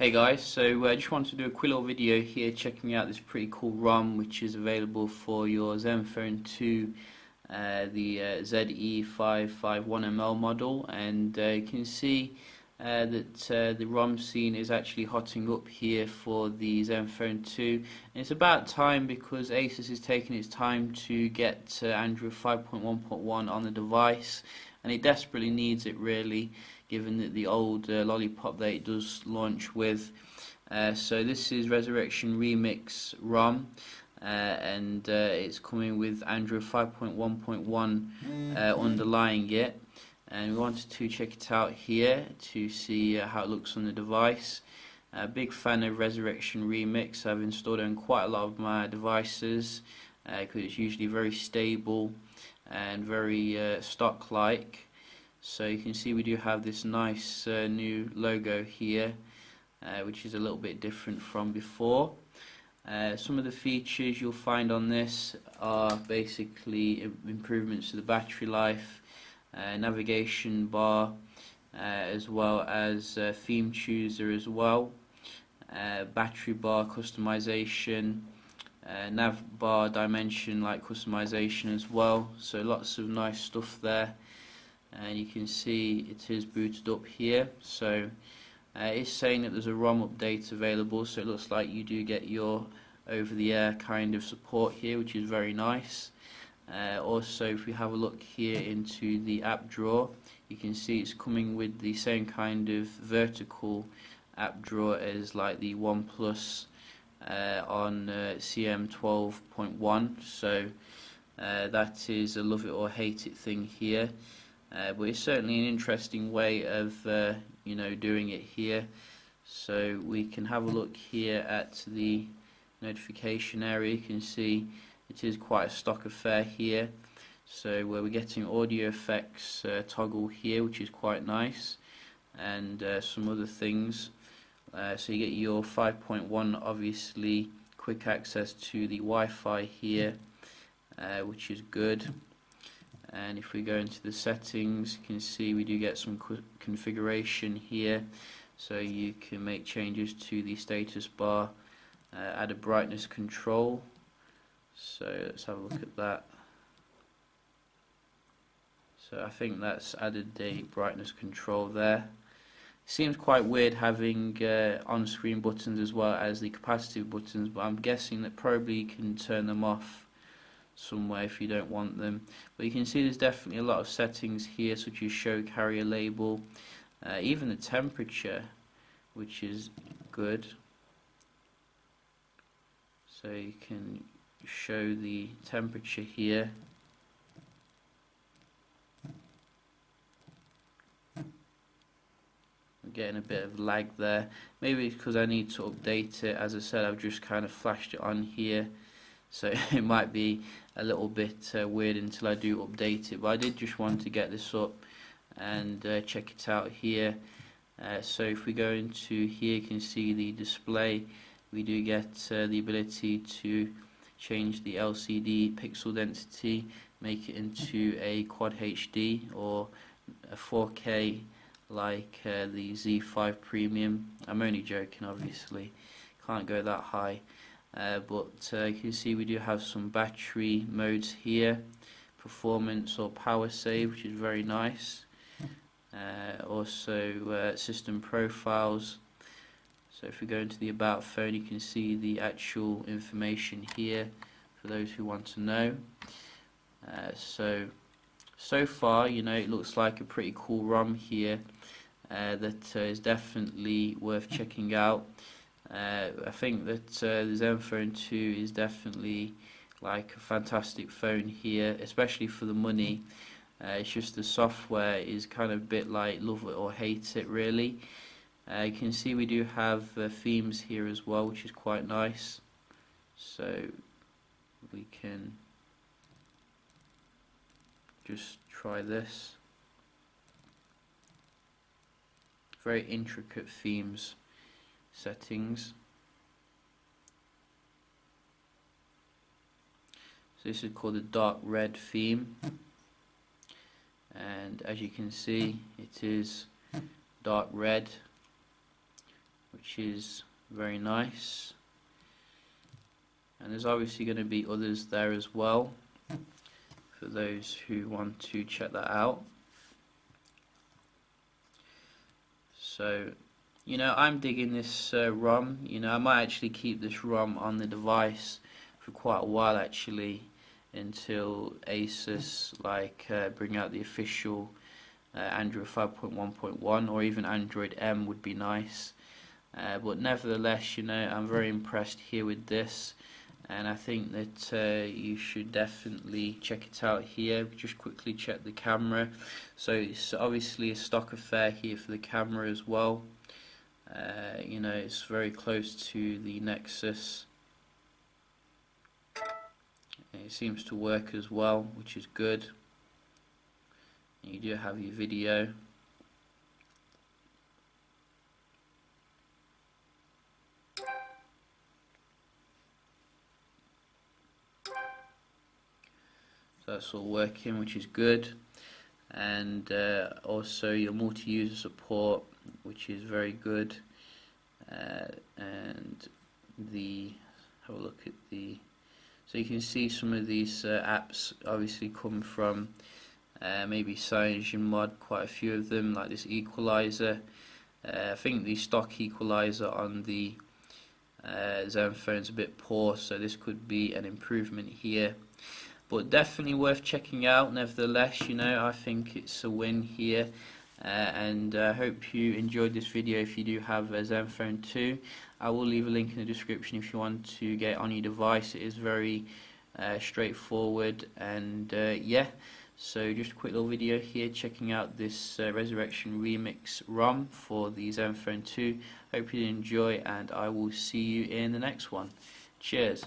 Hey guys, so I uh, just wanted to do a quick little video here checking out this pretty cool ROM which is available for your Zenfone 2 uh, the uh, ZE551ML model. And uh, you can see uh, that uh, the ROM scene is actually hotting up here for the Zenfone 2 and it's about time because Asus is taking its time to get Android 5.1.1 on the device and it desperately needs it really given that the old uh, Lollipop that it does launch with. Uh, so this is Resurrection Remix ROM. Uh, and uh, it's coming with Android 5.1.1 uh, underlying it and we wanted to check it out here to see uh, how it looks on the device a big fan of Resurrection Remix I've installed it on quite a lot of my devices because it's usually very stable and very uh, stock like so you can see we do have this nice uh, new logo here uh, which is a little bit different from before. Uh, some of the features you'll find on this are basically improvements to the battery life uh, navigation bar uh, as well as theme chooser as well battery bar customization nav bar dimension like customization as well. So lots of nice stuff there. And you can see it is booted up here. So uh, it's saying that there's a ROM update available. So it looks like you do get your over the air kind of support here which is very nice. Uh, also if we have a look here into the app drawer you can see it's coming with the same kind of vertical app drawer as like the OnePlus uh, on uh, CM12.1 so uh, that is a love it or hate it thing here. Uh, but it's certainly an interesting way of you know doing it here. So we can have a look here at the notification area. You can see it is quite a stock affair here. So we're getting audio effects uh, toggle here which is quite nice. And uh, some other things uh, so you get your 5.1 obviously quick access to the Wi-Fi here uh, which is good. And if we go into the settings you can see we do get some configuration here. So you can make changes to the status bar uh, add a brightness control. So let's have a look at that. So I think that's added the brightness control there seems quite weird having uh, on-screen buttons as well as the capacitive buttons but I'm guessing that probably you can turn them off somewhere if you don't want them. But you can see there's definitely a lot of settings here such as show carrier label uh, even the temperature which is good. So you can show the temperature here getting a bit of lag there. Maybe because I need to update it. As I said I've just kind of flashed it on here so it might be a little bit uh, weird until I do update it but I did just want to get this up and uh, check it out here. Uh, so if we go into here you can see the display. We do get uh, the ability to change the LCD pixel density make it into a quad HD or a 4K like uh, the Z5 Premium. I'm only joking obviously. Can't go that high. Uh, but uh, you can see we do have some battery modes here. Performance or power save which is very nice. Uh, also uh, system profiles. So if we go into the about phone you can see the actual information here for those who want to know. Uh, so so far you know it looks like a pretty cool ROM here uh, that is definitely worth checking out uh, I think that uh, the Zenfone 2 is definitely like a fantastic phone here, especially for the money. Uh, it's just the software is kind of a bit like love it or hate it really. Uh, you can see we do have uh, themes here as well, which is quite nice. So we can just try this. Very intricate themes settings. So this is called the dark red theme. And as you can see it is dark red which is very nice. And there's obviously going to be others there as well for those who want to check that out. So you know I'm digging this uh, ROM. You know I might actually keep this ROM on the device for quite a while actually until Asus like uh, bring out the official uh, Android 5.1.1 or even Android M would be nice. Uh, but nevertheless you know I'm very impressed here with this and I think that uh, you should definitely check it out here. Just quickly check the camera. So it's obviously a stock affair here for the camera as well. Uh, you know it's very close to the Nexus. It seems to work as well which is good. You do have your video that's all working which is good. And uh, also your multi-user support which is very good. Uh, and the have a look at the so you can see some of these uh, apps obviously come from uh, maybe CyanogenMod quite a few of them like this equalizer. Uh, I think the stock equalizer on the uh, is a bit poor so this could be an improvement here but definitely worth checking out nevertheless you know I think it's a win here. Uh, and I uh, hope you enjoyed this video if you do have a Zenfone 2 I will leave a link in the description if you want to get on your device. It is very uh, straightforward and uh, yeah. So just a quick little video here checking out this uh, Resurrection Remix ROM for the Zenfone 2 hope you enjoy and I will see you in the next one. Cheers